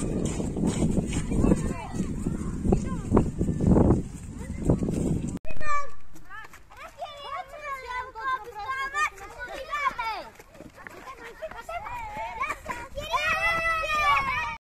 Bername.